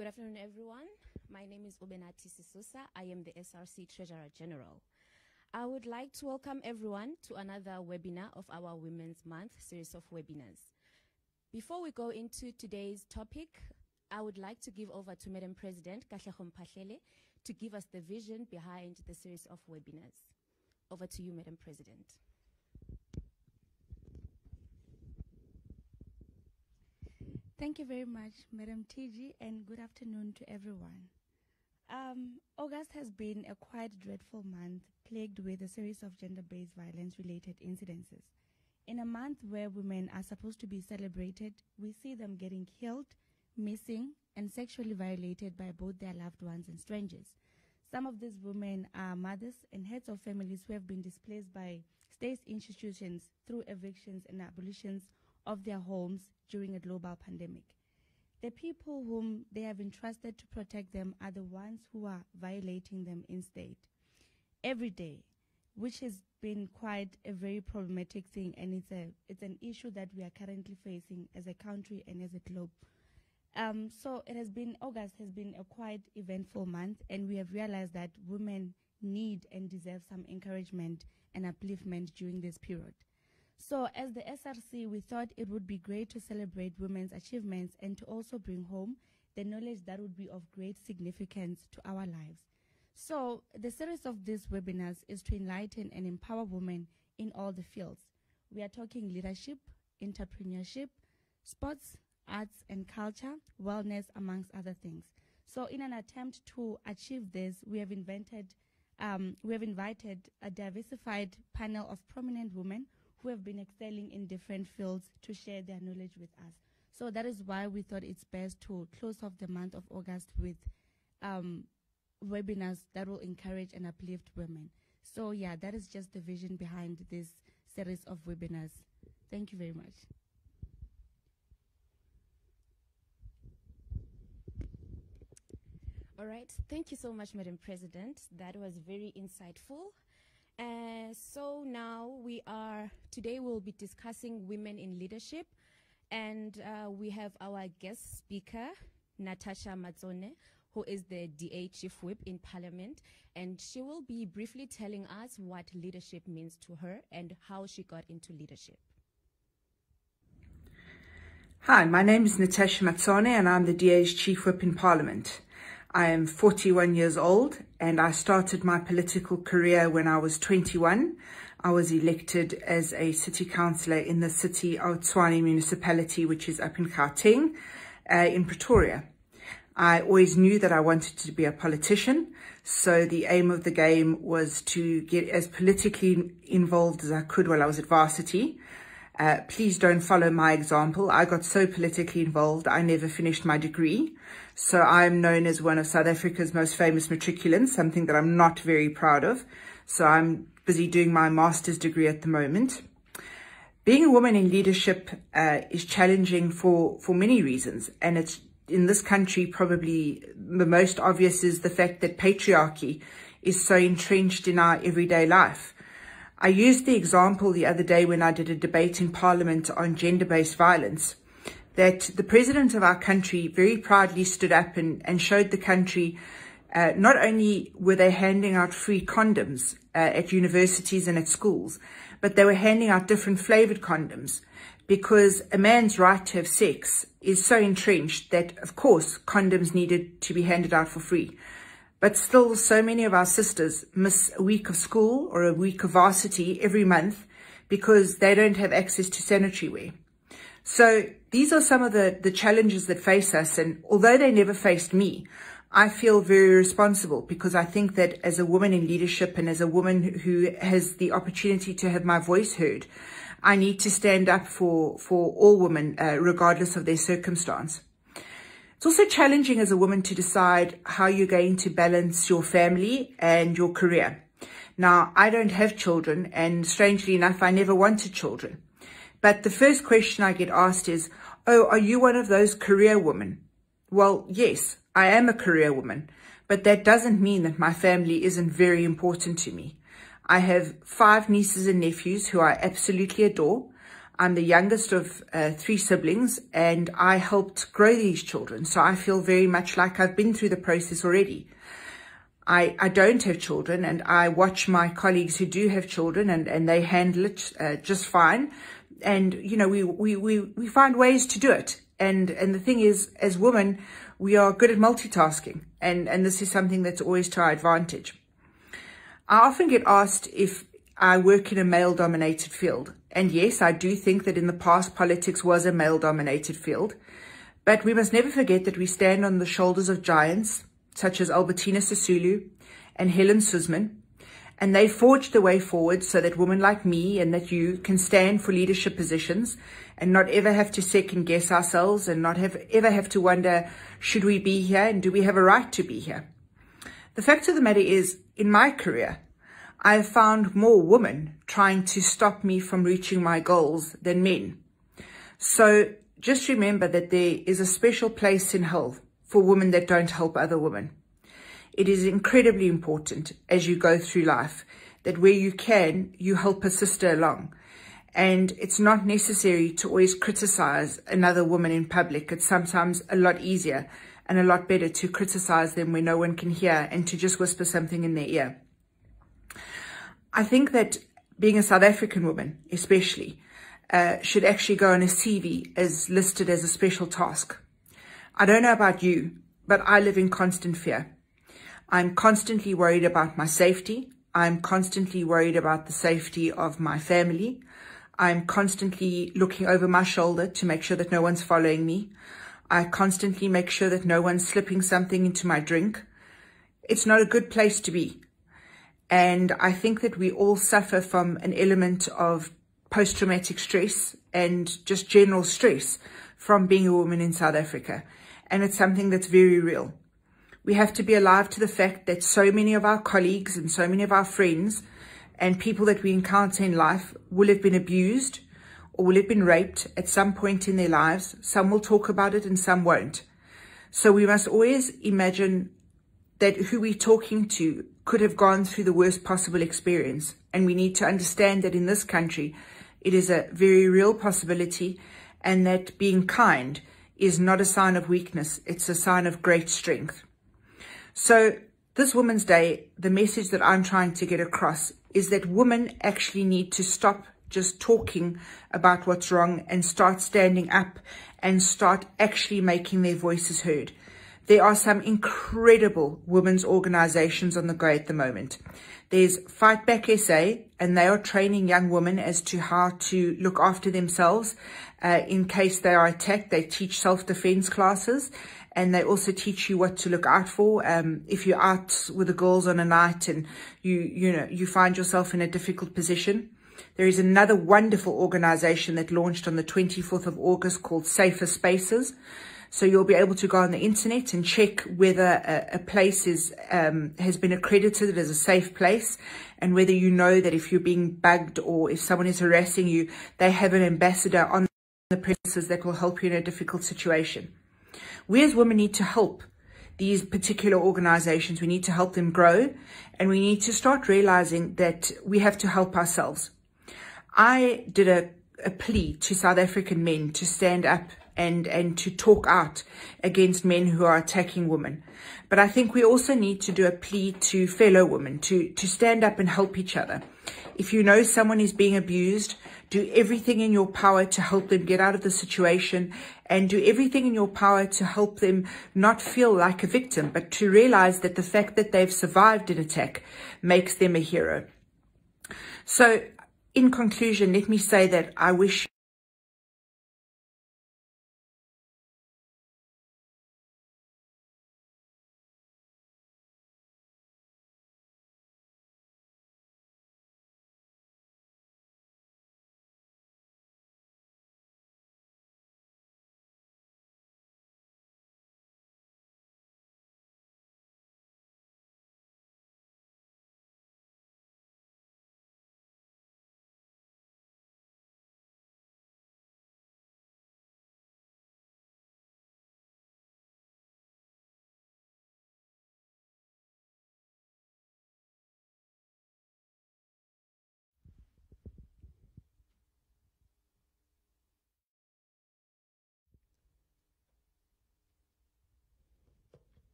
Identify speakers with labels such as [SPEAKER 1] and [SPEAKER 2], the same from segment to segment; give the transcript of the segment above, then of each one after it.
[SPEAKER 1] Good afternoon, everyone. My name is Ubenati Sisusa. I am the SRC Treasurer General. I would like to welcome everyone to another webinar of our Women's Month series of webinars. Before we go into today's topic, I would like to give over to Madam President Katlego Mphahlele to give us the vision behind the series of webinars. Over to you, Madam President.
[SPEAKER 2] Thank you very much, Madam TG, and good afternoon to everyone. Um, August has been a quite dreadful month, plagued with a series of gender based violence related incidences. In a month where women are supposed to be celebrated, we see them getting killed, missing, and sexually violated by both their loved ones and strangers. Some of these women are mothers and heads of families who have been displaced by state institutions through evictions and abolitions of their homes during a global pandemic. The people whom they have entrusted to protect them are the ones who are violating them instead. Every day, which has been quite a very problematic thing and it's a it's an issue that we are currently facing as a country and as a globe. Um, so it has been August has been a quite eventful month and we have realized that women need and deserve some encouragement and upliftment during this period. So, as the SRC, we thought it would be great to celebrate women's achievements and to also bring home the knowledge that would be of great significance to our lives. So, the series of these webinars is to enlighten and empower women in all the fields. We are talking leadership, entrepreneurship, sports, arts and culture, wellness, amongst other things. So, in an attempt to achieve this, we have invented, um, we have invited a diversified panel of prominent women who have been excelling in different fields to share their knowledge with us. So that is why we thought it's best to close off the month of August with um, webinars that will encourage and uplift women. So yeah, that is just the vision behind this series of webinars. Thank you very much.
[SPEAKER 1] All right. Thank you so much, Madam President. That was very insightful. Uh, so now we are, today we'll be discussing women in leadership. And uh, we have our guest speaker, Natasha Mazzone, who is the DA Chief Whip in Parliament. And she will be briefly telling us what leadership means to her and how she got into leadership.
[SPEAKER 3] Hi, my name is Natasha Mazzone and I'm the DA's Chief Whip in Parliament. I am 41 years old and I started my political career when I was 21. I was elected as a city councillor in the city of Tshwane municipality, which is up in Gauteng, uh, in Pretoria. I always knew that I wanted to be a politician, so the aim of the game was to get as politically involved as I could while I was at varsity. Uh, please don't follow my example. I got so politically involved, I never finished my degree. So I'm known as one of South Africa's most famous matriculants, something that I'm not very proud of. So I'm busy doing my master's degree at the moment. Being a woman in leadership uh, is challenging for, for many reasons. And it's in this country, probably the most obvious is the fact that patriarchy is so entrenched in our everyday life. I used the example the other day when I did a debate in Parliament on gender-based violence that the president of our country very proudly stood up and, and showed the country uh, not only were they handing out free condoms uh, at universities and at schools, but they were handing out different flavored condoms because a man's right to have sex is so entrenched that, of course, condoms needed to be handed out for free. But still, so many of our sisters miss a week of school or a week of varsity every month because they don't have access to sanitary wear. So these are some of the, the challenges that face us. And although they never faced me, I feel very responsible because I think that as a woman in leadership and as a woman who has the opportunity to have my voice heard, I need to stand up for, for all women, uh, regardless of their circumstance. It's also challenging as a woman to decide how you're going to balance your family and your career. Now, I don't have children, and strangely enough, I never wanted children. But the first question I get asked is, oh, are you one of those career women? Well, yes, I am a career woman, but that doesn't mean that my family isn't very important to me. I have five nieces and nephews who I absolutely adore. I'm the youngest of uh, three siblings and I helped grow these children. So I feel very much like I've been through the process already. I, I don't have children and I watch my colleagues who do have children and, and they handle it uh, just fine. And, you know, we, we, we, we find ways to do it. And, and the thing is, as women, we are good at multitasking. And, and this is something that's always to our advantage. I often get asked if I work in a male dominated field. And yes, I do think that in the past politics was a male dominated field. But we must never forget that we stand on the shoulders of giants such as Albertina Sisulu and Helen Suzman. And they forged the way forward so that women like me and that you can stand for leadership positions and not ever have to second guess ourselves and not have ever have to wonder, should we be here and do we have a right to be here? The fact of the matter is, in my career, I have found more women trying to stop me from reaching my goals than men. So just remember that there is a special place in hell for women that don't help other women. It is incredibly important as you go through life that where you can, you help a sister along. And it's not necessary to always criticize another woman in public. It's sometimes a lot easier and a lot better to criticize them where no one can hear and to just whisper something in their ear. I think that being a South African woman, especially, uh, should actually go on a CV as listed as a special task. I don't know about you, but I live in constant fear. I'm constantly worried about my safety. I'm constantly worried about the safety of my family. I'm constantly looking over my shoulder to make sure that no one's following me. I constantly make sure that no one's slipping something into my drink. It's not a good place to be. And I think that we all suffer from an element of post-traumatic stress and just general stress from being a woman in South Africa and it's something that's very real. We have to be alive to the fact that so many of our colleagues and so many of our friends and people that we encounter in life will have been abused or will have been raped at some point in their lives. Some will talk about it and some won't. So we must always imagine that who we're talking to could have gone through the worst possible experience. And we need to understand that in this country, it is a very real possibility and that being kind is not a sign of weakness. It's a sign of great strength. So this Women's Day, the message that I'm trying to get across is that women actually need to stop just talking about what's wrong and start standing up and start actually making their voices heard. There are some incredible women's organizations on the go at the moment. There's Fight Back SA, and they are training young women as to how to look after themselves uh, in case they are attacked. They teach self-defense classes, and they also teach you what to look out for. Um, if you're out with the girls on a night and you, you know, you find yourself in a difficult position. There is another wonderful organization that launched on the 24th of August called Safer Spaces. So you'll be able to go on the internet and check whether a, a place is um, has been accredited as a safe place and whether you know that if you're being bugged or if someone is harassing you, they have an ambassador on the premises that will help you in a difficult situation. We as women need to help these particular organizations. We need to help them grow and we need to start realizing that we have to help ourselves. I did a, a plea to South African men to stand up and, and to talk out against men who are attacking women. But I think we also need to do a plea to fellow women to, to stand up and help each other. If you know someone is being abused, do everything in your power to help them get out of the situation and do everything in your power to help them not feel like a victim, but to realize that the fact that they've survived an attack makes them a hero. So in conclusion, let me say that I wish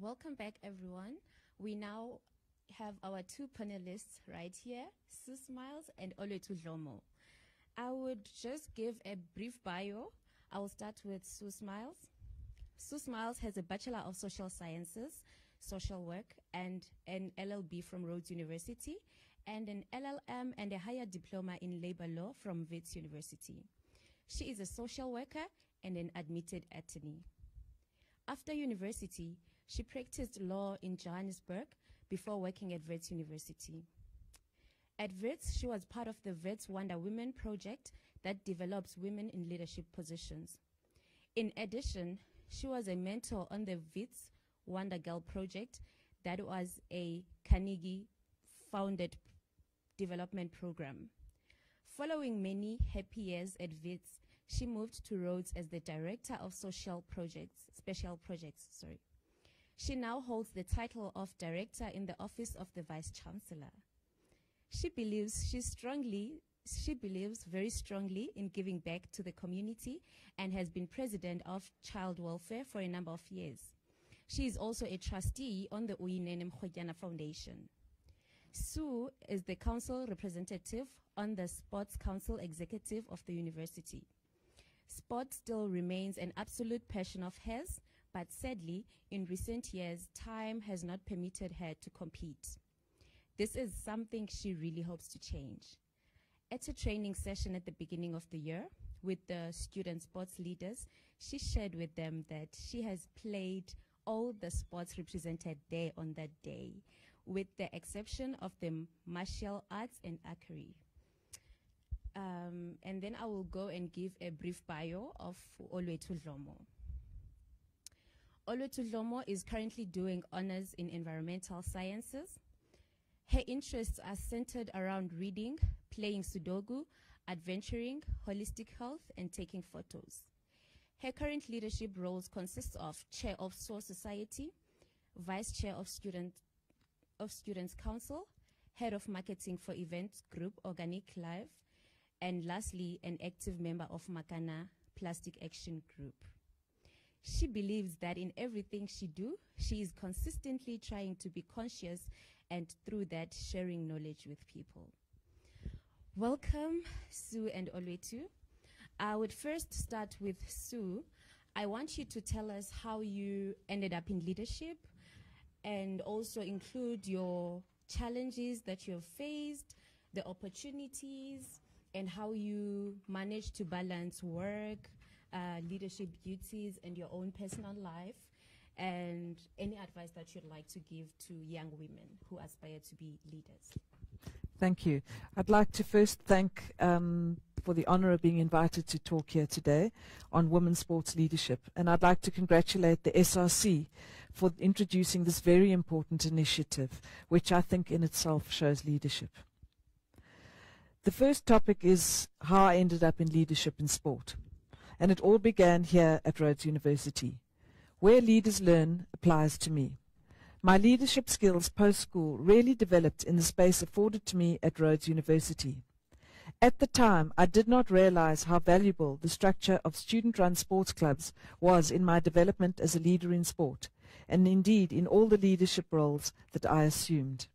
[SPEAKER 1] Welcome back, everyone. We now have our two panelists right here, Sue Smiles and Oluwethu Dlomo. I would just give a brief bio. I will start with Sue Smiles. Sue Smiles has a Bachelor of Social Sciences, Social Work, and an LLB from Rhodes University, and an LLM and a higher diploma in labor law from Wits University. She is a social worker and an admitted attorney. After university, she practiced law in Johannesburg before working at Wits University. At Wits, she was part of the Wits Wonder Women project that develops women in leadership positions. In addition, she was a mentor on the Wits Wonder Girl project that was a Carnegie founded development program. Following many happy years at Wits, she moved to Rhodes as the director of social projects, special projects, sorry. She now holds the title of director in the office of the vice chancellor. She believes she strongly she believes very strongly in giving back to the community and has been president of child welfare for a number of years. She is also a trustee on the Uyinene Foundation. Sue is the council representative on the Sports Council Executive of the university. Sport still remains an absolute passion of hers, but sadly, in recent years, time has not permitted her to compete. This is something she really hopes to change. At a training session at the beginning of the year with the student sports leaders, she shared with them that she has played all the sports represented there on that day, with the exception of the martial arts and archery. Um, and then I will go and give a brief bio of Oluwethu Dlomo. Oluwethu Dlomo is currently doing honors in environmental sciences. Her interests are centered around reading, playing Sudoku, adventuring, holistic health, and taking photos. Her current leadership roles consist of chair of SOAR Society, vice chair of student of Students Council, head of marketing for events group Organic Live, and lastly, an active member of Makana Plastic Action Group. She believes that in everything she do, she is consistently trying to be conscious and through that sharing knowledge with people. Welcome, Sue and Oluwethu. I would first start with Sue. I want you to tell us how you ended up in leadership and also include your challenges that you have faced, the opportunities, and how you manage to balance work, uh, leadership duties, and your own personal life, and any advice that you'd like to give to young women who aspire to be leaders.
[SPEAKER 4] Thank you. I'd like to first thank um, for the honor of being invited to talk here today on women's sports leadership. And I'd like to congratulate the SRC for introducing this very important initiative, which I think in itself shows leadership. The first topic is how I ended up in leadership in sport. And it all began here at Rhodes University. Where leaders learn applies to me. My leadership skills post school really developed in the space afforded to me at Rhodes University. At the time, I did not realize how valuable the structure of student run sports clubs was in my development as a leader in sport, and indeed in all the leadership roles that I assumed.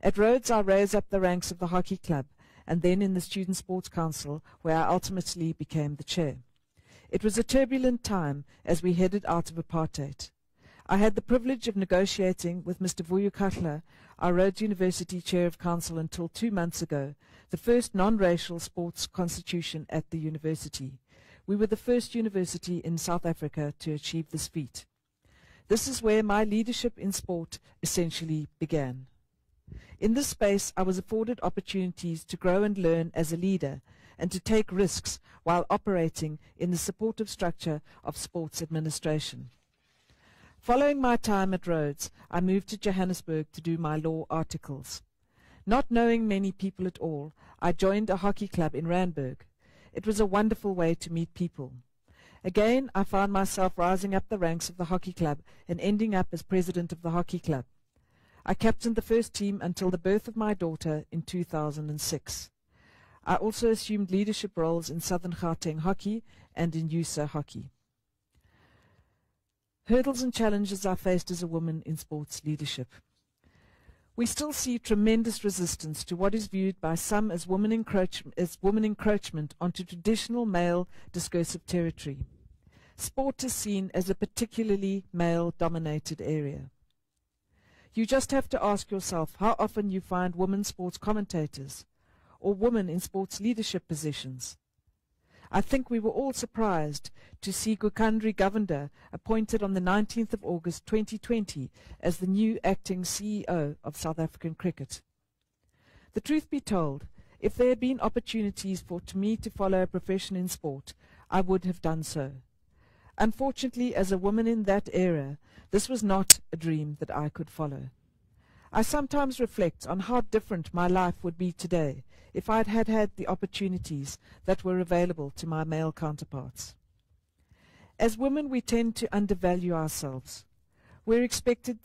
[SPEAKER 4] At Rhodes, I rose up the ranks of the hockey club and then in the Student Sports Council, where I ultimately became the chair. It was a turbulent time as we headed out of apartheid. I had the privilege of negotiating with Mr. Vuyo our Rhodes University Chair of Council until two months ago, the first non-racial sports constitution at the university. We were the first university in South Africa to achieve this feat. This is where my leadership in sport essentially began. In this space, I was afforded opportunities to grow and learn as a leader and to take risks while operating in the supportive structure of sports administration. Following my time at Rhodes, I moved to Johannesburg to do my law articles. Not knowing many people at all, I joined a hockey club in Randburg. It was a wonderful way to meet people. Again, I found myself rising up the ranks of the hockey club and ending up as president of the hockey club. I captained the first team until the birth of my daughter in 2006. I also assumed leadership roles in Southern Gauteng hockey and in USA hockey. Hurdles and challenges are faced as a woman in sports leadership. We still see tremendous resistance to what is viewed by some as woman, encroach as woman encroachment onto traditional male discursive territory. Sport is seen as a particularly male dominated area. You just have to ask yourself how often you find women sports commentators or women in sports leadership positions. I think we were all surprised to see Kugandrie Govender appointed on the 19th of August 2020 as the new acting CEO of South African cricket. The truth be told, if there had been opportunities for me to follow a profession in sport, I would have done so. Unfortunately, as a woman in that era, this was not a dream that I could follow. I sometimes reflect on how different my life would be today if I'd had had the opportunities that were available to my male counterparts. As women, we tend to undervalue ourselves. We're expected,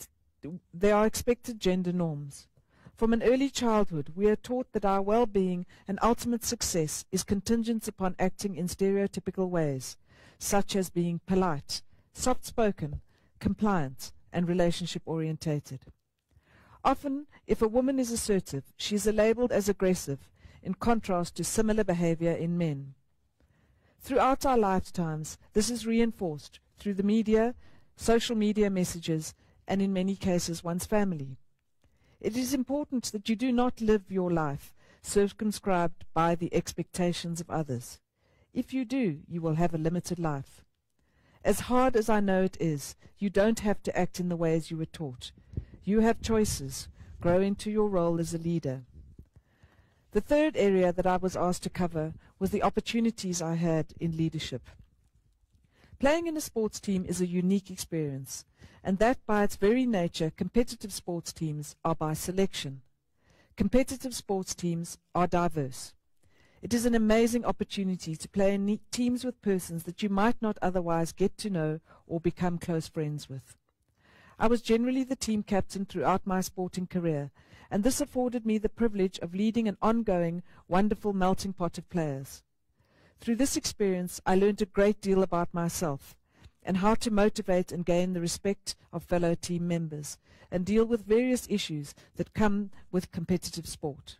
[SPEAKER 4] there are expected gender norms. From an early childhood, we are taught that our well-being and ultimate success is contingent upon acting in stereotypical ways, such as being polite, soft-spoken, compliant, and relationship-orientated. Often, if a woman is assertive, she is labeled as aggressive, in contrast to similar behavior in men. Throughout our lifetimes, this is reinforced through the media, social media messages, and in many cases one's family. It is important that you do not live your life circumscribed by the expectations of others. If you do, you will have a limited life. As hard as I know it is, you don't have to act in the ways you were taught. You have choices. Grow into your role as a leader. The third area that I was asked to cover was the opportunities I had in leadership. Playing in a sports team is a unique experience, and that by its very nature, competitive sports teams are by selection. Competitive sports teams are diverse. It is an amazing opportunity to play in teams with persons that you might not otherwise get to know or become close friends with. I was generally the team captain throughout my sporting career, and this afforded me the privilege of leading an ongoing, wonderful melting pot of players. Through this experience, I learned a great deal about myself and how to motivate and gain the respect of fellow team members and deal with various issues that come with competitive sport.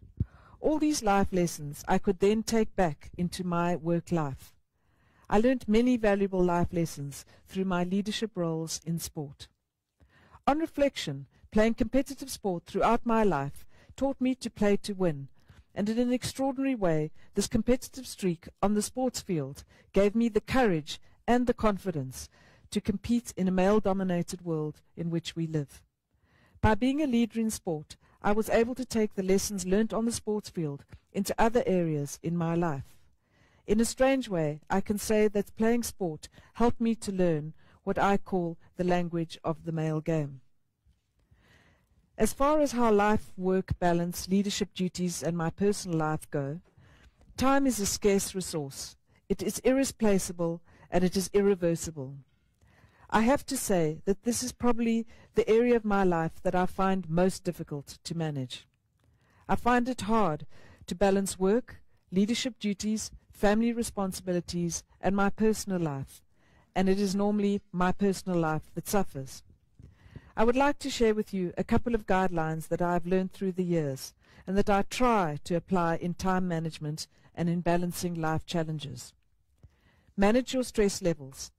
[SPEAKER 4] All these life lessons I could then take back into my work life. I learned many valuable life lessons through my leadership roles in sport. On reflection, playing competitive sport throughout my life taught me to play to win, and in an extraordinary way, this competitive streak on the sports field gave me the courage and the confidence to compete in a male-dominated world in which we live. By being a leader in sport, I was able to take the lessons learnt on the sports field into other areas in my life. In a strange way, I can say that playing sport helped me to learn what I call the language of the male game. As far as how life, work, balance, leadership duties, and my personal life go, time is a scarce resource. It is irreplaceable and it is irreversible. I have to say that this is probably the area of my life that I find most difficult to manage. I find it hard to balance work, leadership duties, family responsibilities, and my personal life and it is normally my personal life that suffers. I would like to share with you a couple of guidelines that I have learned through the years and that I try to apply in time management and in balancing life challenges. Manage your stress levels.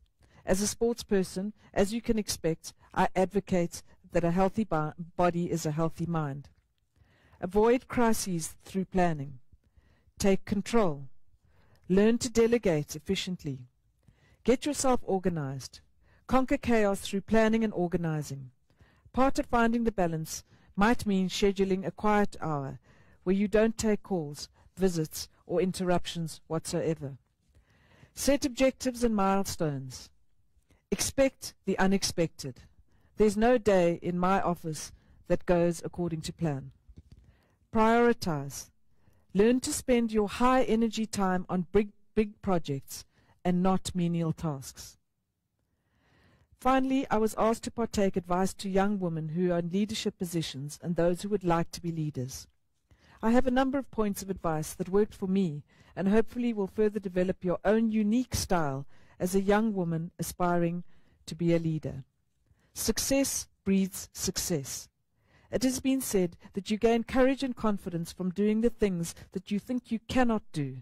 [SPEAKER 4] As a sports person, as you can expect, I advocate that a healthy body is a healthy mind. Avoid crises through planning. Take control. Learn to delegate efficiently. Get yourself organized. Conquer chaos through planning and organizing. Part of finding the balance might mean scheduling a quiet hour where you don't take calls, visits, or interruptions whatsoever. Set objectives and milestones. Expect the unexpected. There's no day in my office that goes according to plan. Prioritize. Learn to spend your high energy time on big, big projects and not menial tasks. Finally, I was asked to partake advice to young women who are in leadership positions and those who would like to be leaders. I have a number of points of advice that worked for me and hopefully will further develop your own unique style as a young woman aspiring to be a leader. Success breeds success. It has been said that you gain courage and confidence from doing the things that you think you cannot do.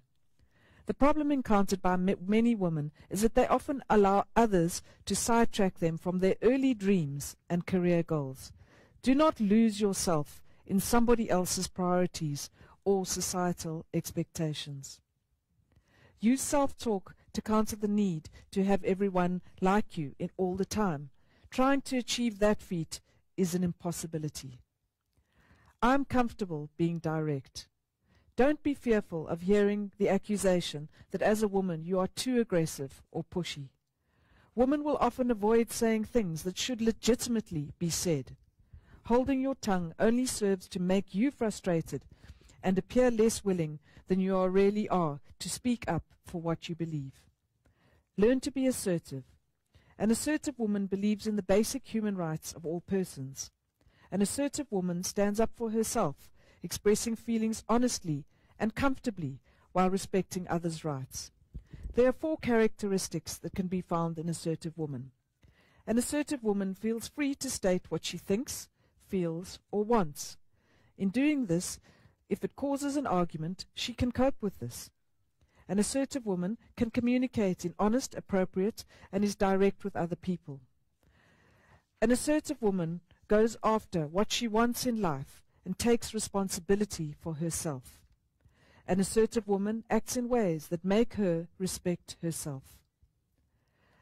[SPEAKER 4] The problem encountered by many women is that they often allow others to sidetrack them from their early dreams and career goals. Do not lose yourself in somebody else's priorities or societal expectations. Use self-talk to counter the need to have everyone like you in all the time. Trying to achieve that feat is an impossibility. I'm comfortable being direct. Don't be fearful of hearing the accusation that as a woman you are too aggressive or pushy. Women will often avoid saying things that should legitimately be said. Holding your tongue only serves to make you frustrated and appear less willing than you are really are to speak up for what you believe. Learn to be assertive. An assertive woman believes in the basic human rights of all persons. An assertive woman stands up for herself expressing feelings honestly and comfortably while respecting others' rights. There are four characteristics that can be found in assertive woman. An assertive woman feels free to state what she thinks, feels, or wants. In doing this, if it causes an argument, she can cope with this. An assertive woman can communicate in honest, appropriate, and is direct with other people. An assertive woman goes after what she wants in life and takes responsibility for herself. An assertive woman acts in ways that make her respect herself.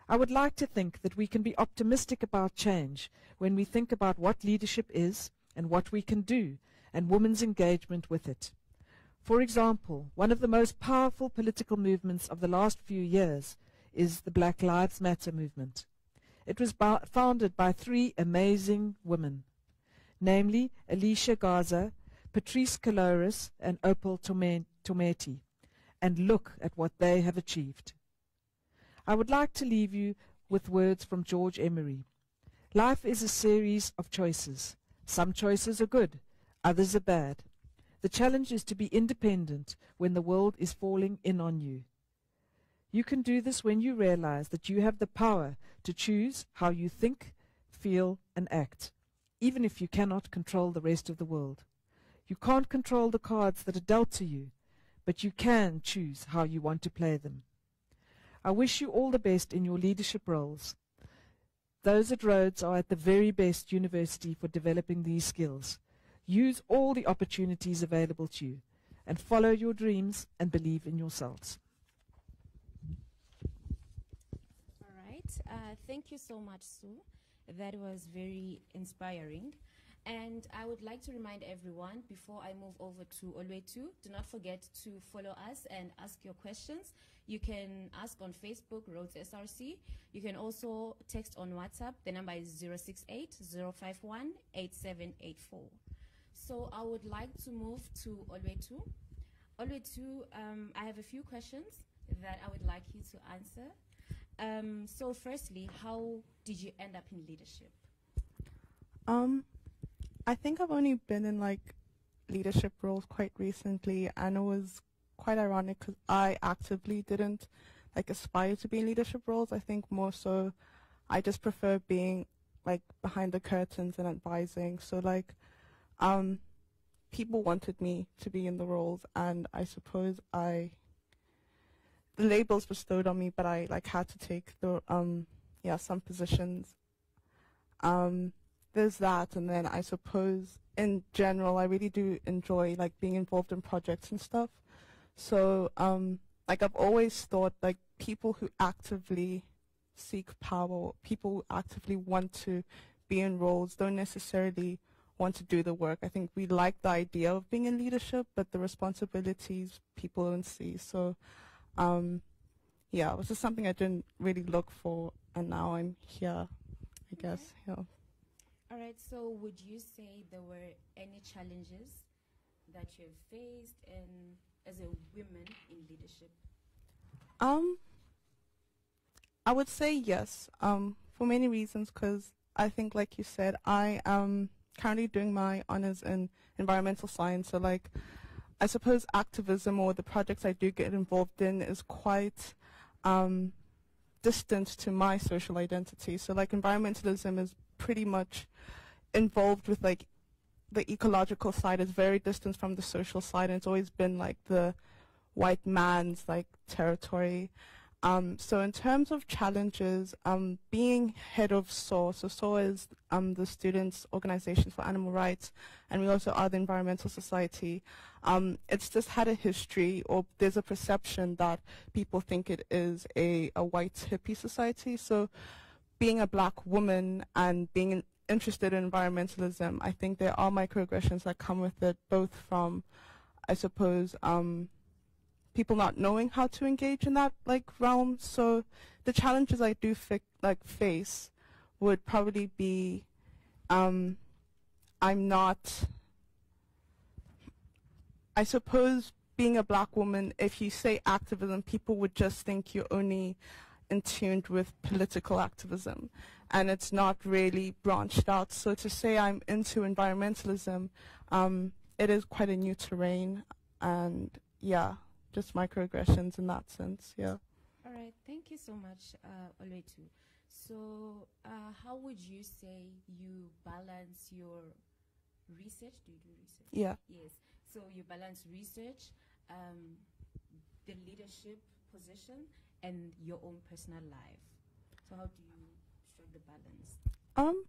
[SPEAKER 4] I would like to think that we can be optimistic about change when we think about what leadership is and what we can do and women's engagement with it. For example, one of the most powerful political movements of the last few years is the Black Lives Matter movement. It was founded by three amazing women, namely Alicia Garza, Patrisse Cullors, and Opal Tometi. And look at what they have achieved. I would like to leave you with words from George Emery. Life is a series of choices. Some choices are good, others are bad. The challenge is to be independent when the world is falling in on you. You can do this when you realize that you have the power to choose how you think, feel, and act even if you cannot control the rest of the world. You can't control the cards that are dealt to you, but you can choose how you want to play them. I wish you all the best in your leadership roles. Those at Rhodes are at the very best university for developing these skills. Use all the opportunities available to you and follow your dreams and believe in yourselves.
[SPEAKER 1] All right. Uh, thank you so much, Sue. That was very inspiring. And I would like to remind everyone before I move over to Olwetu, do not forget to follow us and ask your questions. You can ask on Facebook, Rhodes SRC. You can also text on WhatsApp. The number is 068 051 8784. So I would like to move to Olwetu. Olwetu, um, I have a few questions that I would like you to answer. Um, so, firstly, how did you end up in leadership?
[SPEAKER 5] Um, I think I've only been in like leadership roles quite recently, and it was quite ironic because I actively didn't like aspire to be in leadership roles. I think more so, I just prefer being like behind the curtains and advising. So like, um, people wanted me to be in the roles, and I suppose I the labels bestowed on me, but I like had to take the um yeah some positions. Um, there's that, and then I suppose in general I really do enjoy like being involved in projects and stuff. So um, like I've always thought like people who actively seek power, people who actively want to be in roles, don't necessarily want to do the work. I think we like the idea of being in leadership, but the responsibilities people don't see. So um, yeah, it was just something I didn't really look for, and now I'm here, I guess. Yeah.
[SPEAKER 1] All right. So, would you say there were any challenges that you have faced in as a woman in leadership?
[SPEAKER 5] Um, I would say yes. Um, for many reasons, because I think, like you said, I am currently doing my honors in environmental science. So, like, I suppose activism or the projects I do get involved in is quite um, distant to my social identity. So like environmentalism is pretty much involved with like the ecological side. Is very distant from the social side. And it's always been like the white man's like territory um, so in terms of challenges, um, being head of SOAR, so SOAR is um, the Students' Organization for Animal Rights, and we also are the Environmental Society. Um, it's just had a history, or there's a perception that people think it is a, a white hippie society. So being a black woman and being interested in environmentalism, I think there are microaggressions that come with it, both from, I suppose, um, people not knowing how to engage in that like realm. So the challenges I do like face would probably be um, I'm not. I suppose being a black woman, if you say activism, people would just think you're only in tuned with political activism, and it's not really branched out. So to say I'm into environmentalism, um, it is quite a new terrain, and yeah just microaggressions in that sense. Yeah.
[SPEAKER 1] All right. Thank you so much, uh, Oletu. So, uh, how would you say you balance your research? Do you do research?
[SPEAKER 5] Yeah.
[SPEAKER 1] Yes. So you balance research, um, the leadership position, and your own personal life. So how do you strike the balance?
[SPEAKER 5] Um,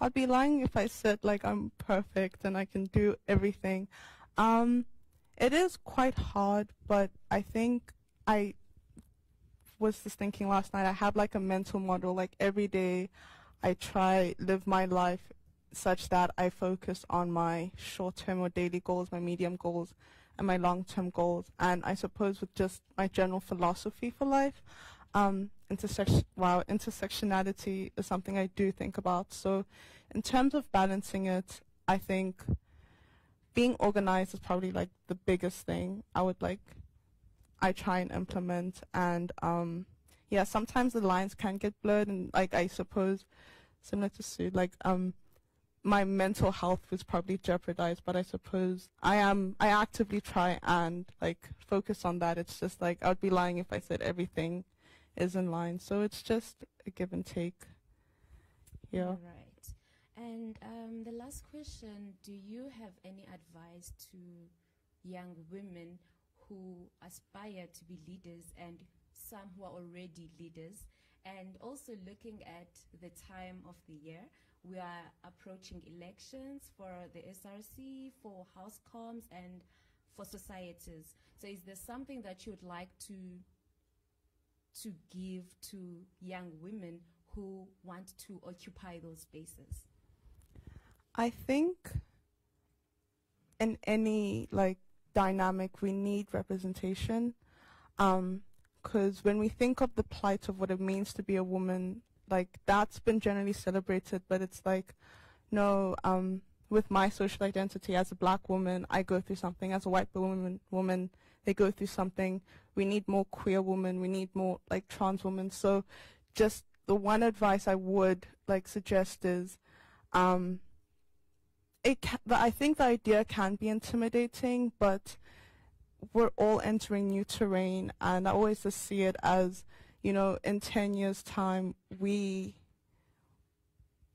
[SPEAKER 5] I'd be lying if I said like I'm perfect and I can do everything. Um, it is quite hard, but I think I was just thinking last night. I have like a mental model. Like every day, I try live my life such that I focus on my short-term or daily goals, my medium goals, and my long-term goals. And I suppose with just my general philosophy for life, um, intersection, wow, intersectionality is something I do think about. So, in terms of balancing it, I think being organized is probably like the biggest thing I would like I try and implement. And um yeah sometimes the lines can get blurred and like I suppose similar to Sue like um my mental health was probably jeopardized but I suppose I am I actively try and like focus on that. It's just like I would be lying if I said everything is in line. So it's just a give and take. Yeah.
[SPEAKER 1] Right and um, the last question Do you have any advice to young women who aspire to be leaders and some who are already leaders? And also looking at the time of the year, we are approaching elections for the SRC, for house comms, and for societies. So, is there something that you would like to to give to young women who want to occupy those spaces?
[SPEAKER 5] I think in any like dynamic we need representation because um, when we think of the plight of what it means to be a woman like that's been generally celebrated but it's like no um, with my social identity as a black woman i go through something. As a white woman woman they go through something. We need more queer women. We need more like trans women. So just the one advice i would like suggest is um, it I think the idea can be intimidating, but we're all entering new terrain, and I always just see it as, you know, in 10 years' time, we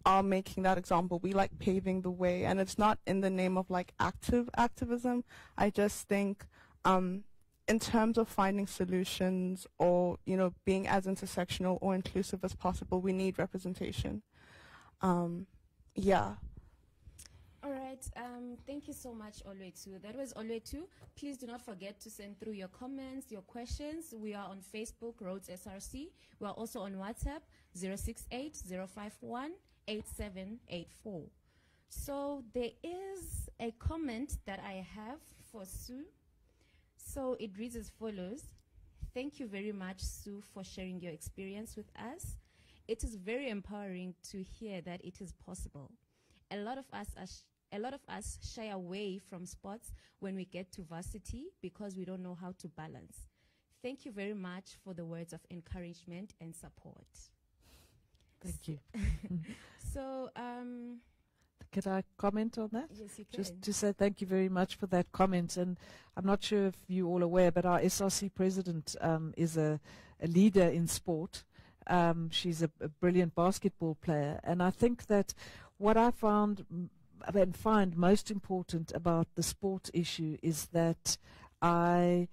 [SPEAKER 5] are making that example. We like paving the way, and it's not in the name of like active activism. I just think, um, in terms of finding solutions or you know being as intersectional or inclusive as possible, we need representation. Um, yeah.
[SPEAKER 1] All right. Um, thank you so much, Olwetu. That was Olwetu. Please do not forget to send through your comments, your questions. We are on Facebook, Rhodes SRC. We are also on WhatsApp, 068 051 8784. So there is a comment that I have for Sue. So it reads as follows. Thank you very much, Sue, for sharing your experience with us. It is very empowering to hear that it is possible a lot of us a lot of us shy away from sports when we get to varsity because we don't know how to balance. Thank you very much for the words of encouragement and support.
[SPEAKER 4] Thank you.
[SPEAKER 1] so, um,
[SPEAKER 4] can I comment on that?
[SPEAKER 1] Yes, you can.
[SPEAKER 4] Just to say thank you very much for that comment. And I'm not sure if you're all aware, but our SRC president um, is a, a leader in sport Um, she's a, a, brilliant basketball player, and I think that what I found and find most important about the sport issue is that I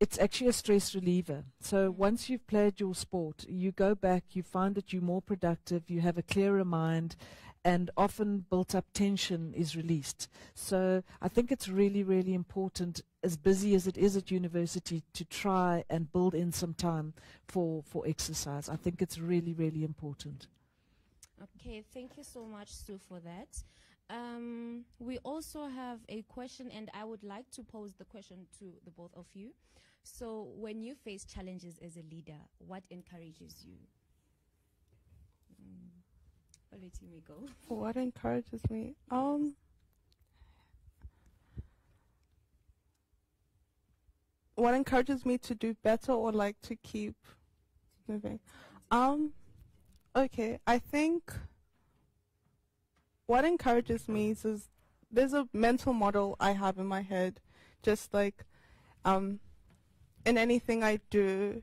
[SPEAKER 4] it's actually a stress reliever. So mm. once you've played your sport, you go back, you find that you're more productive, you have a clearer mind, and often built up tension is released. So I think it's really, really important, as busy as it is at university, to try and build in some time for, for exercise. I think it's really, really important.
[SPEAKER 1] Okay, thank you so much, Sue, for that. Um, we also have a question, and I would like to pose the question to the both of you. So, when you face challenges as a leader, what encourages you? Mm. I'll let you go.
[SPEAKER 5] What encourages me? Um, what encourages me to do better or like to keep moving? Um, okay, I think what encourages me is, is there's a mental model I have in my head, just like um, in anything I do,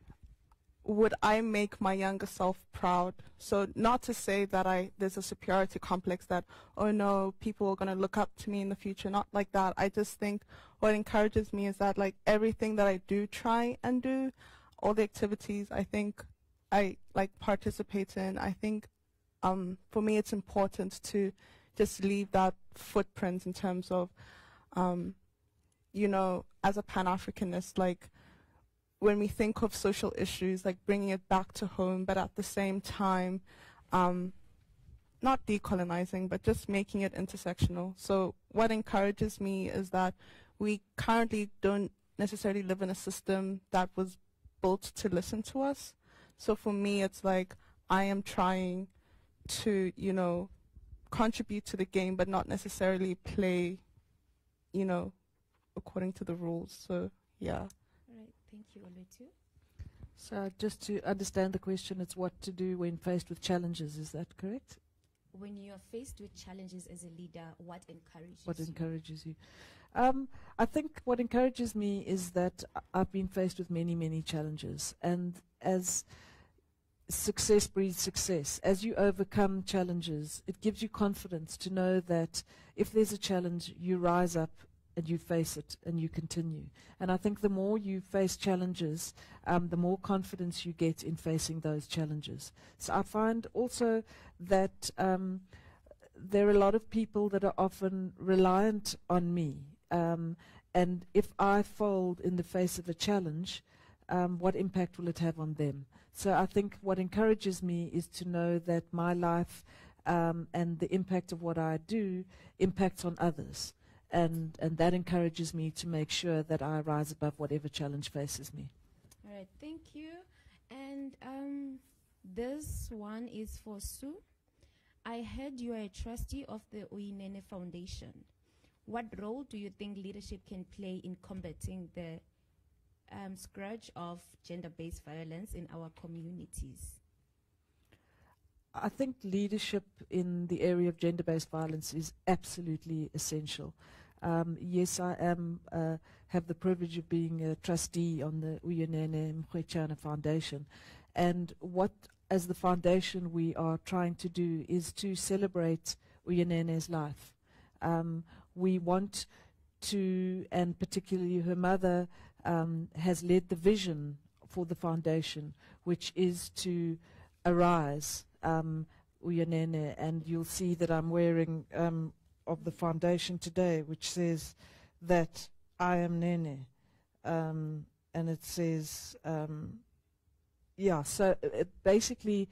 [SPEAKER 5] would I make my younger self proud? So not to say that I there's a superiority complex that oh no people are gonna look up to me in the future. Not like that. I just think what encourages me is that like everything that I do try and do, all the activities I think I like participate in. I think um, for me, it's important to just leave that footprint in terms of, um, you know, as a Pan Africanist, like when we think of social issues, like bringing it back to home, but at the same time, um, not decolonizing, but just making it intersectional. So what encourages me is that we currently don't necessarily live in a system that was built to listen to us. So for me, it's like I am trying to, you know, contribute to the game, but not necessarily play, you know, according to the rules. So, yeah. All
[SPEAKER 1] right. Thank you, Olwetu.
[SPEAKER 4] So, just to understand the question, it's what to do when faced with challenges. Is that correct?
[SPEAKER 1] When you are faced with challenges as a leader, what encourages
[SPEAKER 4] what
[SPEAKER 1] you?
[SPEAKER 4] encourages you? Um, I think what encourages me is that I've been faced with many, many challenges, and as success breeds success. As you overcome challenges, it gives you confidence to know that if there's a challenge, you rise up and you face it and you continue. And I think the more you face challenges, um, the more confidence you get in facing those challenges. So I find also that um, there are a lot of people that are often reliant on me. Um, and if I fold in the face of a challenge, um, what impact will it have on them? So I think what encourages me is to know that my life um, and the impact of what I do impacts on others. And, and that encourages me to make sure that I rise above whatever challenge faces me.
[SPEAKER 1] All right, thank you. And um, this one is for Sue. I heard you are a trustee of the Uyinene Foundation. What role do you think leadership can play in combating the um, scourge of gender-based violence in our communities?
[SPEAKER 4] I think leadership in the area of gender-based violence is absolutely essential. Um, yes, I am uh, have the privilege of being a trustee on the Uyinene Mrwetyana Foundation, and what as the foundation we are trying to do is to celebrate Uyinene's life. Um, we want to, and particularly her mother, um, has led the vision for the foundation, which is to arise um, and you'll see that I'm wearing um, of the foundation today, which says that I am Nene, um, and it says, um, yeah. So it basically,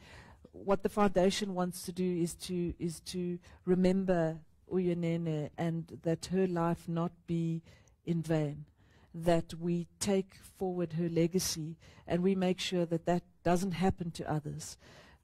[SPEAKER 4] what the foundation wants to do is to is to remember Uyinene and that her life not be in vain that we take forward her legacy and we make sure that that doesn't happen to others.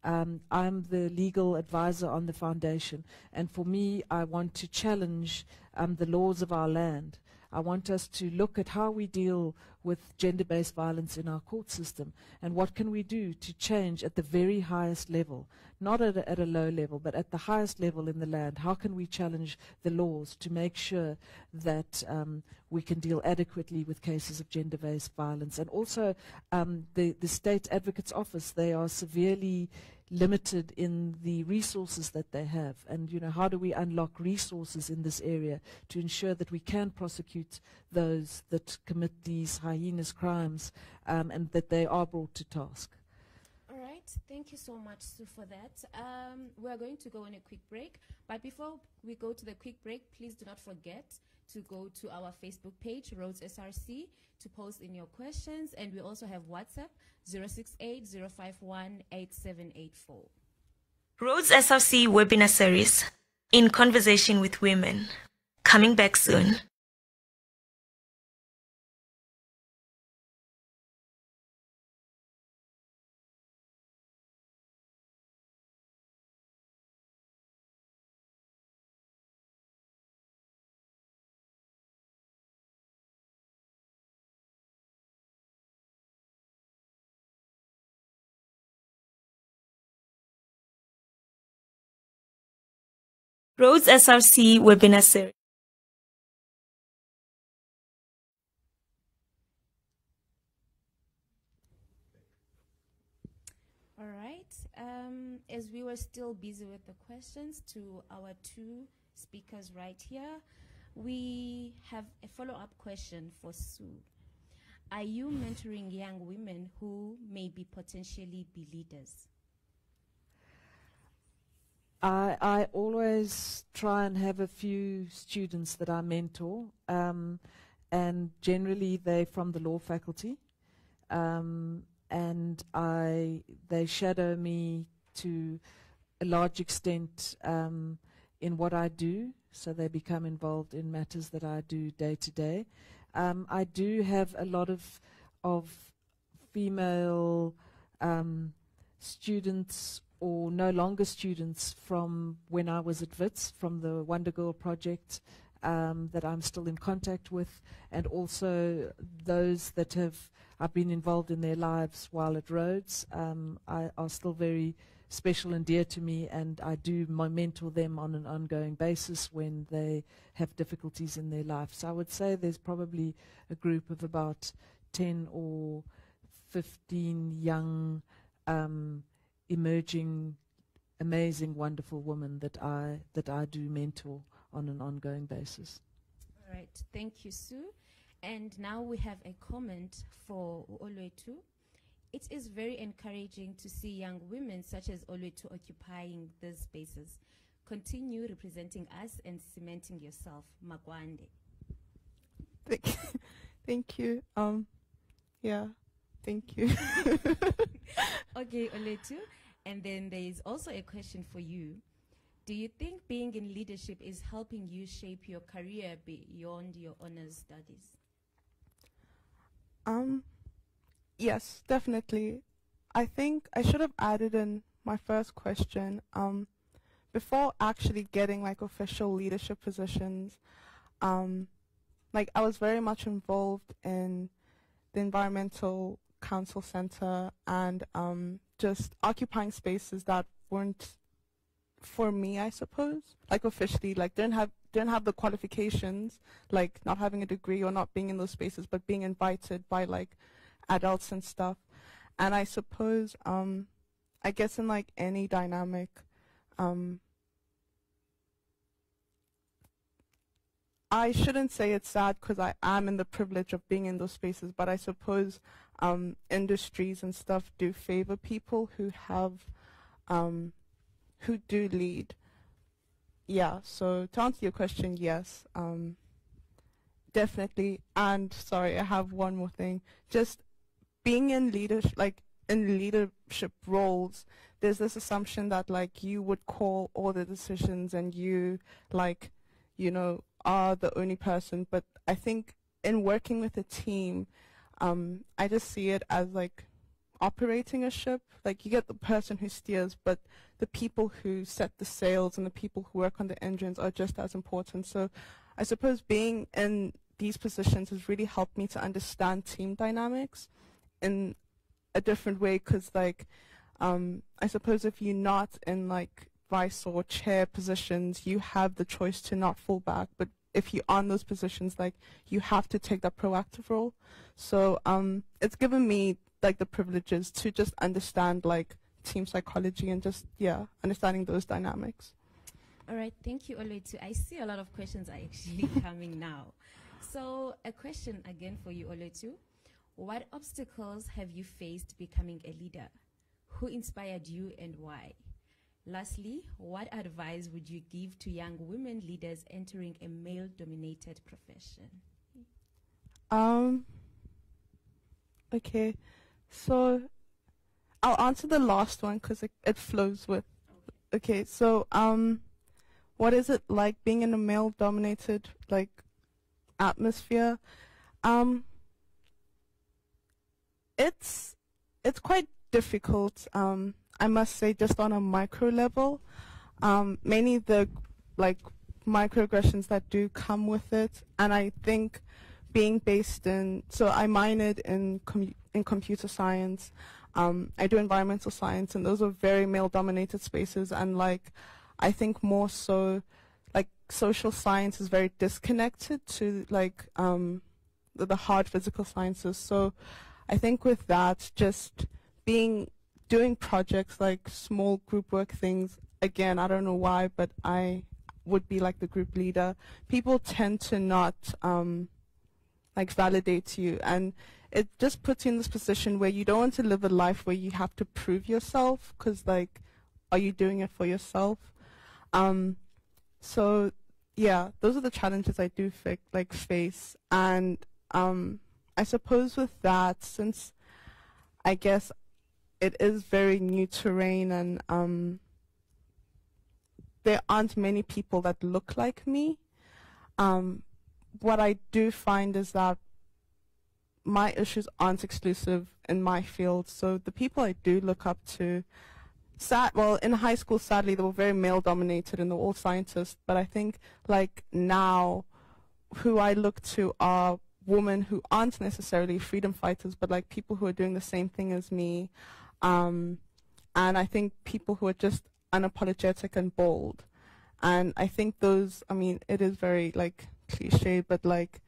[SPEAKER 4] Um, I'm the legal advisor on the foundation, and for me, I want to challenge um, the laws of our land. I want us to look at how we deal with gender-based violence in our court system and what can we do to change at the very highest level, not at a, at a low level, but at the highest level in the land. How can we challenge the laws to make sure that um, we can deal adequately with cases of gender-based violence? And also um, the, the State Advocate's Office, they are severely limited in the resources that they have. And you know how do we unlock resources in this area to ensure that we can prosecute those that commit these heinous crimes um, and that they are brought to task?
[SPEAKER 1] All right. Thank you so much Sue for that. Um, we're going to go on a quick break. But before we go to the quick break please do not forget to go to our Facebook page, Rhodes SRC, to post in your questions. And we also have WhatsApp, 068 051 8784.
[SPEAKER 6] Rhodes SRC webinar series, In Conversation with Women, coming back soon. Rhodes SRC webinar series.
[SPEAKER 1] All right. Um, as we were still busy with the questions to our two speakers right here, we have a follow-up question for Sue. Are you mentoring young women who may be potentially be leaders?
[SPEAKER 4] I, I always try and have a few students that I mentor, um, and generally they're from the law faculty, um, and I they shadow me to a large extent um, in what I do, so they become involved in matters that I do day to day. Um, I do have a lot of of female um, students or no longer students from when I was at WITS, from the Wonder Girl project um, that I'm still in contact with, and also those that have I've been involved in their lives while at Rhodes um, I, are still very special and dear to me, and I do mentor them on an ongoing basis when they have difficulties in their life. So I would say there's probably a group of about 10 or 15 young um, emerging, amazing, wonderful woman that I that I do mentor on an ongoing basis.
[SPEAKER 1] All right, thank you, Sue. And now we have a comment for Olwetu. It is very encouraging to see young women such as Olwetu occupying these spaces. Continue representing us and cementing yourself, Magwande.
[SPEAKER 5] Thank, thank you. Um, yeah, thank you.
[SPEAKER 1] okay, Olwetu. And then there is also a question for you. Do you think being in leadership is helping you shape your career beyond your honors studies?
[SPEAKER 5] Um, yes, definitely. I think I should have added in my first question. Um, before actually getting like official leadership positions, um, like I was very much involved in the environmental council center and um, just occupying spaces that weren't for me, I suppose. Like officially, like didn't have didn't have the qualifications, like not having a degree or not being in those spaces, but being invited by like adults and stuff. And I suppose, um, I guess in like any dynamic, um, I shouldn't say it's sad because I am in the privilege of being in those spaces, but I suppose um, industries and stuff do favor people who have, um, who do lead. Yeah, so to answer your question, yes, um, definitely. And sorry, I have one more thing. Just being in leadership, like in leadership roles, there's this assumption that like you would call all the decisions and you like, you know, are the only person. But I think in working with a team, um, I just see it as like operating a ship. Like you get the person who steers, but the people who set the sails and the people who work on the engines are just as important. So I suppose being in these positions has really helped me to understand team dynamics in a different way because like um, I suppose if you're not in like vice or chair positions, you have the choice to not fall back. But if you're on those positions, like you have to take that proactive role. So um, it's given me like the privileges to just understand like team psychology and just yeah understanding those dynamics.
[SPEAKER 1] All right, thank you, Olwetu. I see a lot of questions are actually coming now. So a question again for you, Olwetu. What obstacles have you faced becoming a leader? Who inspired you and why? Lastly, what advice would you give to young women leaders entering a male dominated profession?
[SPEAKER 5] Um, okay, so I'll answer the last one because it, it flows with. Okay, so um, what is it like being in a male dominated like atmosphere? Um, it's it's quite difficult. Um, I must say, just on a micro level, um, many the like microaggressions that do come with it, and I think being based in so I minored in com- in computer science. Um, I do environmental science, and those are very male-dominated spaces. And like, I think more so, like social science is very disconnected to like um, the, the hard physical sciences. So I think with that, just being doing projects like small group work things. Again, I don't know why, but I would be like the group leader. People tend to not um, like validate you, and it just puts you in this position where you don't want to live a life where you have to prove yourself. Because like, are you doing it for yourself? Um, so yeah, those are the challenges I do fi- like face, and um, I suppose with that, since I guess it is very new terrain and um, there aren't many people that look like me. Um, what I do find is that my issues aren't exclusive in my field. So the people I do look up to, sad, well, in high school, sadly, they were very male dominated and they're all scientists. But I think like now, who I look to are women who aren't necessarily freedom fighters, but like people who are doing the same thing as me. Um, and I think people who are just unapologetic and bold. And I think those, I mean, it is very like cliche, but like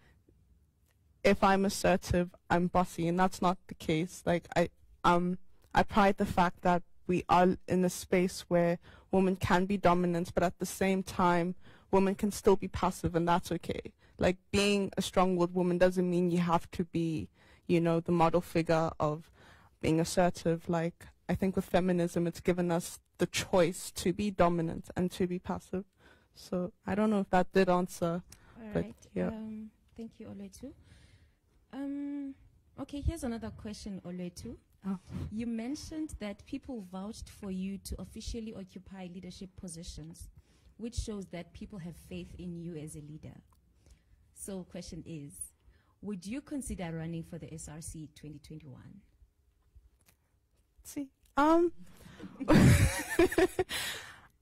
[SPEAKER 5] if I'm assertive, I'm bossy, and that's not the case. Like I, um, I pride the fact that we are in a space where women can be dominant, but at the same time, women can still be passive, and that's okay. Like being a strong-willed woman doesn't mean you have to be, you know, the model figure of being assertive. Like I think with feminism, it's given us the choice to be dominant and to be passive. So I don't know if that did answer.
[SPEAKER 1] All
[SPEAKER 5] But,
[SPEAKER 1] right.
[SPEAKER 5] yeah.
[SPEAKER 1] Um, thank you, Olwetu. Um, okay, here's another question, Olwetu.
[SPEAKER 5] Oh.
[SPEAKER 1] You mentioned that people vouched for you to officially occupy leadership positions, which shows that people have faith in you as a leader. So, question is, would you consider running for the SRC 2021?
[SPEAKER 5] See. Um.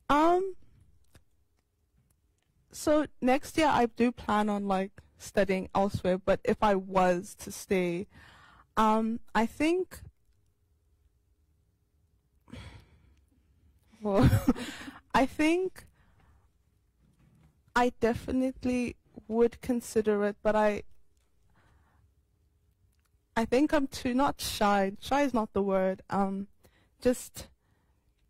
[SPEAKER 5] um. So next year I do plan on like studying elsewhere, but if I was to stay, um, I think. Well, I think I definitely would consider it, but I I think I'm too not shy. Shy is not the word. Um, just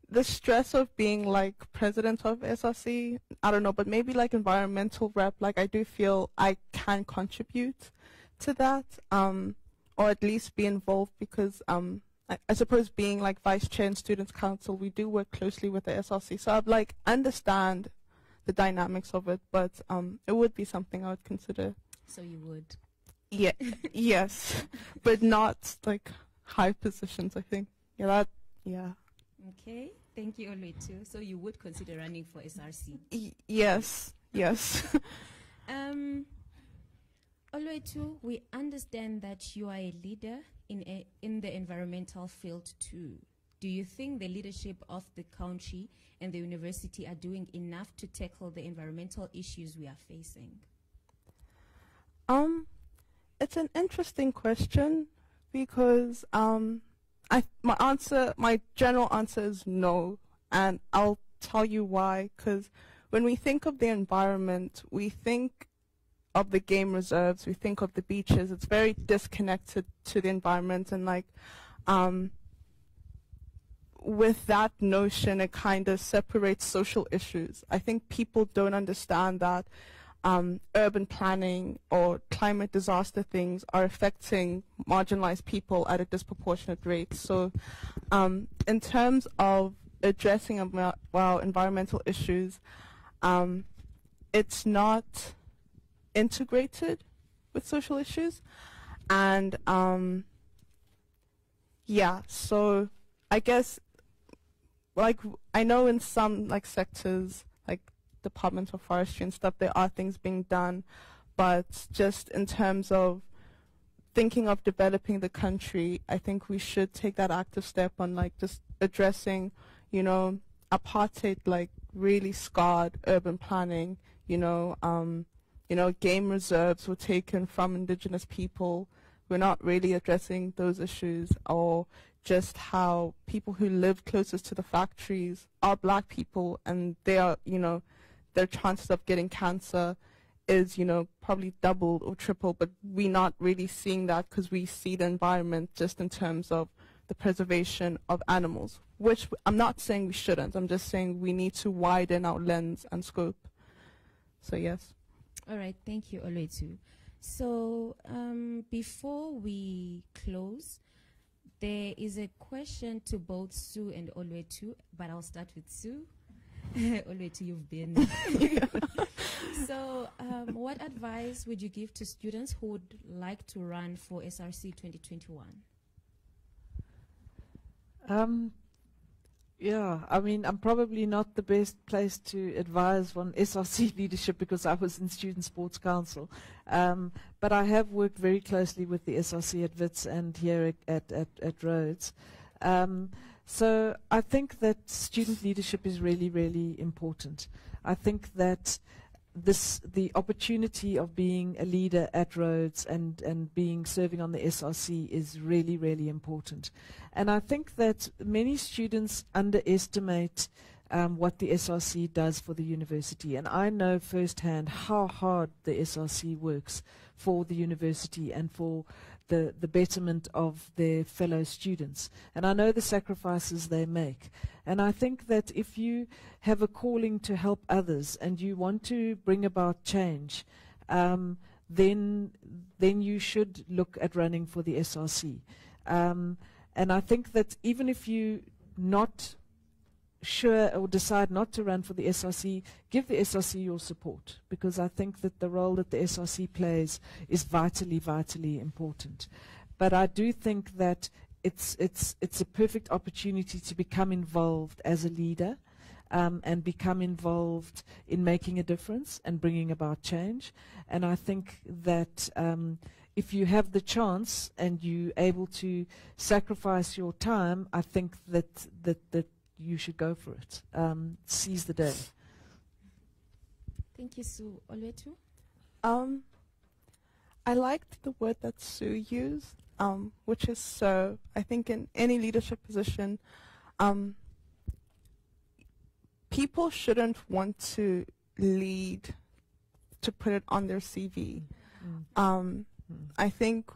[SPEAKER 5] the stress of being like president of SRC. I don't know, but maybe like environmental rep. Like I do feel I can contribute to that, um, or at least be involved because um, I, I suppose being like vice chair in students council, we do work closely with the SRC. So I'd like understand the dynamics of it, but um, it would be something I would consider.
[SPEAKER 1] So, you would.
[SPEAKER 5] Yeah, yes, but not like high positions. I think. Yeah, that. Yeah.
[SPEAKER 1] Okay, thank you, Olwetu. So, you would consider running for SRC?
[SPEAKER 5] Y- yes. Yes.
[SPEAKER 1] Um, Olwetu, we understand that you are a leader in a, in the environmental field too. Do you think the leadership of the country and the university are doing enough to tackle the environmental issues we are facing?
[SPEAKER 5] Um, it's an interesting question because um, I my answer, my general answer is no, and I'll tell you why. Because when we think of the environment, we think of the game reserves, we think of the beaches. It's very disconnected to the environment, and like, um, with that notion, it kind of separates social issues. I think people don't understand that um, urban planning or climate disaster things are affecting marginalized people at a disproportionate rate. So, um, in terms of addressing well environmental issues, um, it's not integrated with social issues, and um, yeah. So, I guess like I know in some like sectors Department of Forestry and stuff, there are things being done, but just in terms of thinking of developing the country, I think we should take that active step on like just addressing, you know, apartheid like really scarred urban planning, you know, um, you know, game reserves were taken from indigenous people. We're not really addressing those issues or just how people who live closest to the factories are black people and they are, you know, their chances of getting cancer is, you know, probably doubled or tripled, but we're not really seeing that because we see the environment just in terms of the preservation of animals, which I'm not saying we shouldn't. I'm just saying we need to widen our lens and scope. So, yes.
[SPEAKER 1] All right. Thank you, Olwetu. So, um, before we close, there is a question to both Sue and Olwetu, but I'll start with Sue. Already you've been. so, um, what advice would you give to students who would like to run for SRC 2021?
[SPEAKER 4] Um, yeah, I mean, I'm probably not the best place to advise on SRC leadership because I was in Student Sports Council. Um, but I have worked very closely with the SRC at WITS and here at, at, at Rhodes. Um, so I think that student leadership is really, really important. I think that this the opportunity of being a leader at Rhodes and, and being serving on the SRC is really, really important. And I think that many students underestimate um, what the SRC does for the university. And I know firsthand how hard the SRC works for the university and for the, the betterment of their fellow students. And I know the sacrifices they make. And I think that if you have a calling to help others and you want to bring about change, um, then then you should look at running for the SRC. Um, and I think that even if you not sure or decide not to run for the SRC, give the SRC your support because I think that the role that the SRC plays is vitally, vitally important. But I do think that it's it's it's a perfect opportunity to become involved as a leader. Um, and become involved in making a difference and bringing about change. And I think that um, if you have the chance and you're able to sacrifice your time, I think that that that you should go for it. Um, seize the day.
[SPEAKER 1] Thank you, Sue. Olwetu?
[SPEAKER 5] Um, I liked the word that Sue used, um, which is so. I think in any leadership position, um, people shouldn't want to lead to put it on their CV. Mm. Um, mm. I think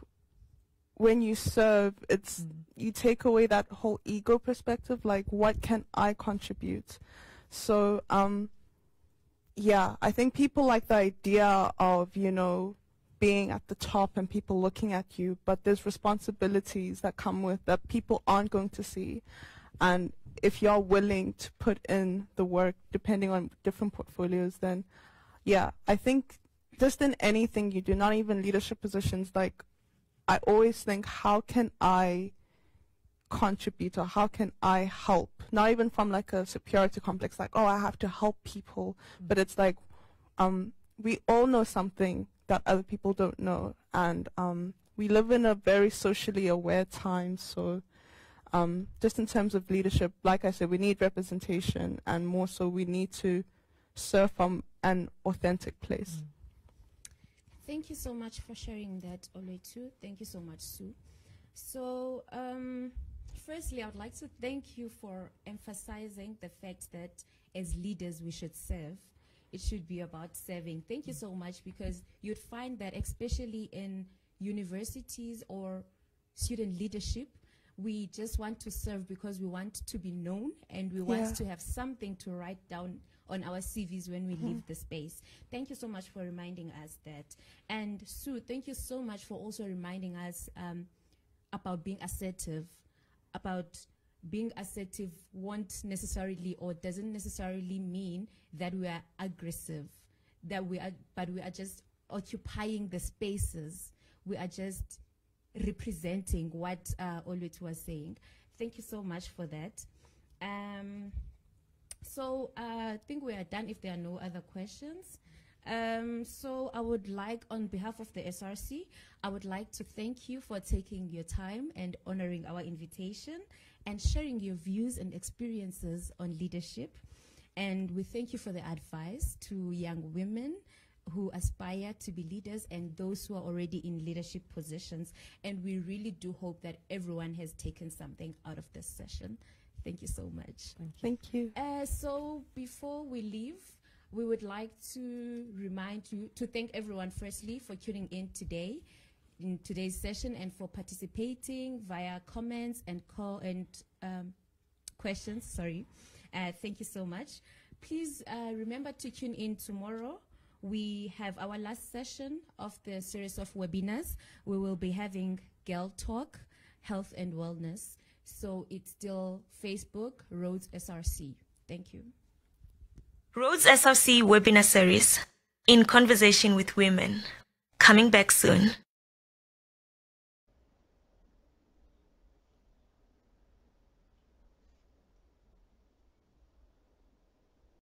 [SPEAKER 5] when you serve, it's mm. you take away that whole ego perspective. Like, what can I contribute? So, um, yeah, I think people like the idea of you know being at the top and people looking at you, but there's responsibilities that come with that people aren't going to see, and if you're willing to put in the work, depending on different portfolios, then yeah, I think just in anything you do, not even leadership positions, like I always think, how can I contribute or how can I help? Not even from like a superiority complex, like, oh, I have to help people, mm-hmm. but it's like, um, we all know something that other people don't know, and um, we live in a very socially aware time, so. Um, just in terms of leadership, like I said, we need representation, and more so, we need to serve from an authentic place. Mm.
[SPEAKER 1] Thank you so much for sharing that, Olwetu. Thank you so much, Sue. So, um, firstly, I would like to thank you for emphasizing the fact that as leaders we should serve. It should be about serving. Thank you so much because you'd find that, especially in universities or student leadership, we just want to serve because we want to be known and we want to have something to write down on our CVs when we leave the space. Thank you so much for reminding us that. And Sue, thank you so much for also reminding us um, about being assertive, about being assertive won't necessarily or doesn't necessarily mean that we are aggressive, that we are, but we are just occupying the spaces. We are just representing what uh, was saying. Thank you so much for that. Um, so uh, I think we are done if there are no other questions. Um, so I would like, on behalf of the SRC, I would like to thank you for taking your time and honoring our invitation and sharing your views and experiences on leadership. And we thank you for the advice to young women who aspire to be leaders and those who are already in leadership positions. And we really do hope that everyone has taken something out of this session. Thank you so much.
[SPEAKER 5] Thank you.
[SPEAKER 1] Thank Uh, so before we leave, we would like to remind you to thank everyone firstly for tuning in today in today's session and for participating via comments and call and um, questions. Sorry, uh, thank you so much. Please uh, remember to tune in tomorrow. We have our last session of the series of webinars. We will be having Girl Talk, Health and Wellness. So it's still Facebook, Rhodes SRC. Thank you.
[SPEAKER 6] Rhodes SRC webinar series in conversation with women. Coming back soon.